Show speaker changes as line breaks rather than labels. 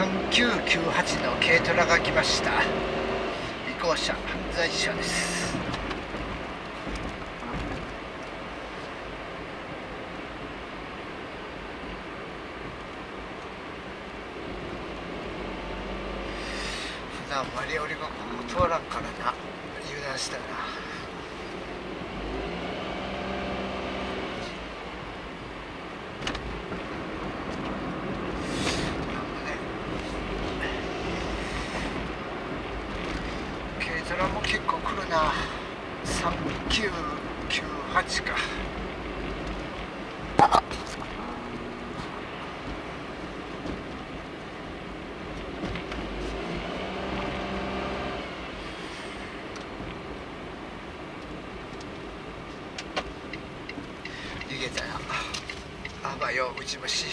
3998の軽トラが来ました。尾行車犯罪者です。普段マリオリがここ通らんからな。油断したな。軽トラも結構来るな。3998か。逃げたよ。あばようち虫